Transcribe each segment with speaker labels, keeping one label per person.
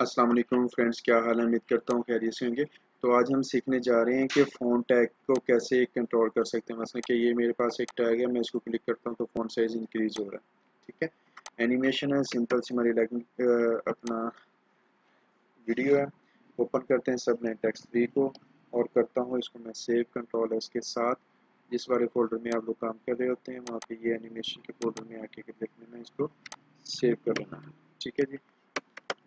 Speaker 1: अस्सलाम वालेकुम फ्रेंड्स, क्या हाल है? उम्मीद करता हूँ खैरियत से होंगे। तो आज हम सीखने जा रहे हैं कि फ़ोन टैग को कैसे कंट्रोल कर सकते हैं। मसलन कि ये मेरे पास एक टैग है, मैं इसको क्लिक करता हूँ तो फ़ोन साइज़ इंक्रीज़ हो रहा है, ठीक है? एनिमेशन है सिंपल सी हमारी अपना वीडियो है। ओपन करते हैं सब नेट टेक्स्ट थ्री को और करता हूँ इसको मैं सेव कंट्रोल है इसके साथ। जिस वाले फोल्डर में आप लोग काम कर रहे होते हैं, वहाँ पे ये एनिमेशन के फोल्डर में आके देख लेना इसको सेव कर लेना ठीक है जी?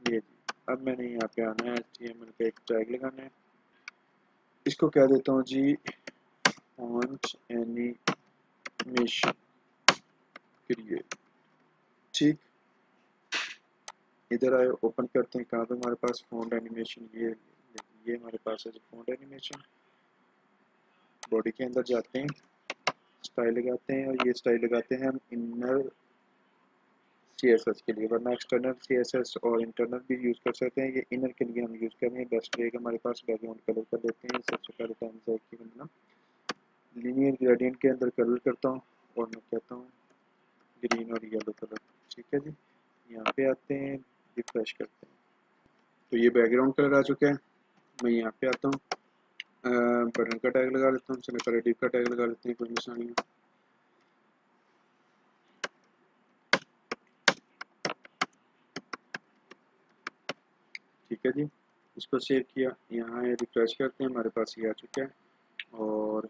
Speaker 1: ये जी। अब मैंने यहाँ पे आना है एच का एक टैग लगाना है। इसको क्या देता हूँ, जी फॉन्ट एनिमेशन क्रिएट ठीक? इधर आए ओपन करते हैं, कहाँ पे हमारे पास फॉन्ट एनिमेशन ये ये हमारे पास है जो फॉन्ट एनिमेशन बॉडी के अंदर जाते हैं स्टाइल लगाते हैं, और ये स्टाइल लगाते हैं हम इनर सी एस एस के लिए, वरना एक्सटर्नल सी एस एस और इंटरनल भी यूज़ कर सकते हैं। ये इनर के लिए हम यूज़ करेंगे बेस्ट रहेगा हमारे पास बैकग्राउंड कलर कर देते हैं। सबसे पहले टाइम जैक की बनना लीनियर ग्रेडियंट के अंदर कलर करता हूँ और मैं कहता हूँ ग्रीन और येलो कलर ठीक है जी? यहाँ पे आते हैं रिफ्रेश करते हैं। तो ये बैकग्राउंड कलर आ चुका है। मैं यहाँ पे आता हूँ। बटन का टैग लगा लेता हूँ। चलो पहले डिप का टैग लगा लेते हैं। कोई मसला नहीं। ठीक है जी। इसको सेव किया। यहाँ रिफ्रेश करते हैं। हमारे पास ये आ चुका है। और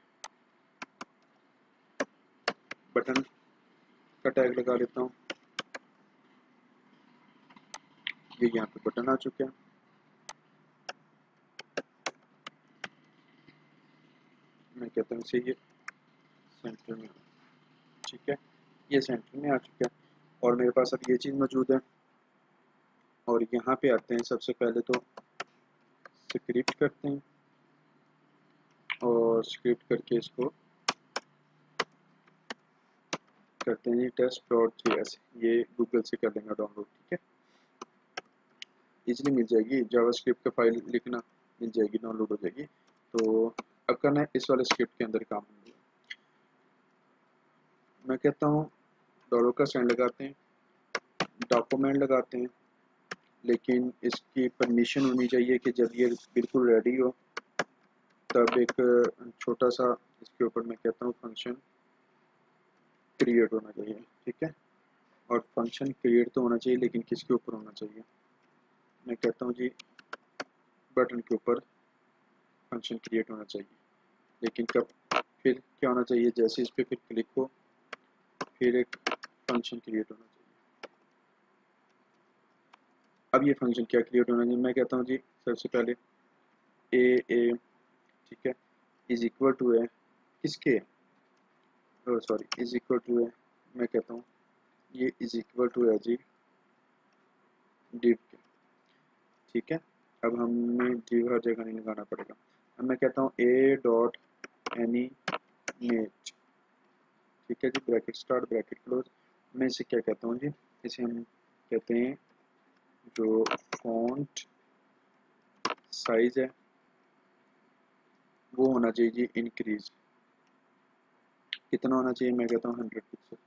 Speaker 1: बटन का टैग लगा लेता हूँ। ये यहाँ पे बटन आ चुका है। मैं कहता हूँ ये सेंटर में ठीक है। ये सेंटर में आ चुका है। और मेरे पास अब ये चीज़ मौजूद है। और यहाँ पे आते हैं सबसे पहले तो स्क्रिप्ट करते हैं और स्क्रिप्ट करके इसको करते हैं टेस्ट डॉट जी एस ये गूगल से कर लेंगे डाउनलोड ठीक है? इजली मिल जाएगी। जावा स्क्रिप्ट का फ़ाइल लिखना मिल जाएगी डाउनलोड हो जाएगी। तो अब करना है इस वाले स्क्रिप्ट के अंदर काम। मैं कहता हूँ डॉलर का सेंड लगाते हैं डॉक्यूमेंट लगाते हैं लेकिन इसकी परमिशन होनी चाहिए कि जब ये बिल्कुल रेडी हो, तब एक छोटा सा इसके ऊपर मैं कहता हूँ फ़ंक्शन क्रिएट होना चाहिए, ठीक है? और फ़ंक्शन क्रिएट तो होना चाहिए, लेकिन किसके ऊपर होना चाहिए? मैं कहता हूँ जी बटन के ऊपर फ़ंक्शन क्रिएट होना चाहिए। लेकिन कब? फिर क्या होना चाहिए? जैसे इस पर फिर क्लिक हो, फिर एक फ़ंक्शन क्रिएट होना चाहिए। अब ये फ़ंक्शन क्या क्रिएट होना चाहिए मैं कहता हूँ जी, सबसे पहले ए ए ठीक है? इज़ इक्वल टू है किसके? सॉरी इज़ इक्वल टू है मैं कहता हूँ, ये इज़ इक्वल टू है जी डिव के। ठीक है? अब हमें डिव हर जगह नहीं लगाना पड़ेगा। अब मैं कहता हूँ ए डॉट एनी मेट ठीक है जी ब्रैकेट स्टार्ट ब्रैकेट क्लोज मैं इसे क्या कहता हूँ जी? इसे हम कहते हैं जो फॉन्ट साइज़ है, वो होना चाहिए जी इंक्रीज कितना होना चाहिए? मैं कहता हूँ हंड्रेड पिक्सल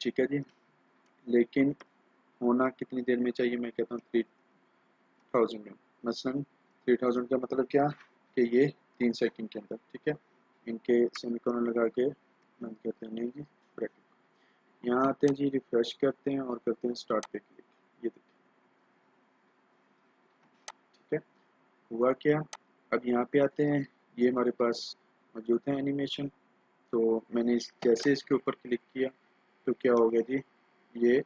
Speaker 1: ठीक है जी? लेकिन होना कितनी देर में चाहिए? मैं कहता हूँ थ्री थाउज़ेंड में। मसलन थ्री थाउज़ेंड का मतलब क्या? कि ये तीन सेकंड के अंदर। ठीक है? इनके सेमिकोन लगा के बंद करते हैं जी ब्रैकेट यहाँ आते हैं जी रिफ्रेश करते हैं और करते हैं स्टार्ट पे क्लिक ये देखिए हुआ क्या? अब यहाँ पे आते हैं। ये हमारे पास मौजूद है एनिमेशन तो मैंने इस, जैसे इसके ऊपर क्लिक किया तो क्या हो गया जी? ये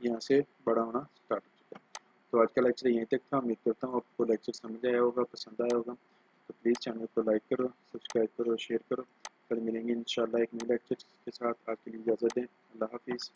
Speaker 1: यहाँ से बड़ा होना स्टार्ट हो चुका तो आज का लेक्चर यहीं तक था। उम्मीद करता हूँ आपको लेक्चर समझ आया होगा, पसंद आया होगा। तो प्लीज़ चैनल को लाइक करो सब्सक्राइब करो शेयर करो। कल मिलेंगे इन एक नए लेक्चर के साथ। आपके लिए इजाज़त दें अल्लाह हाफिज़।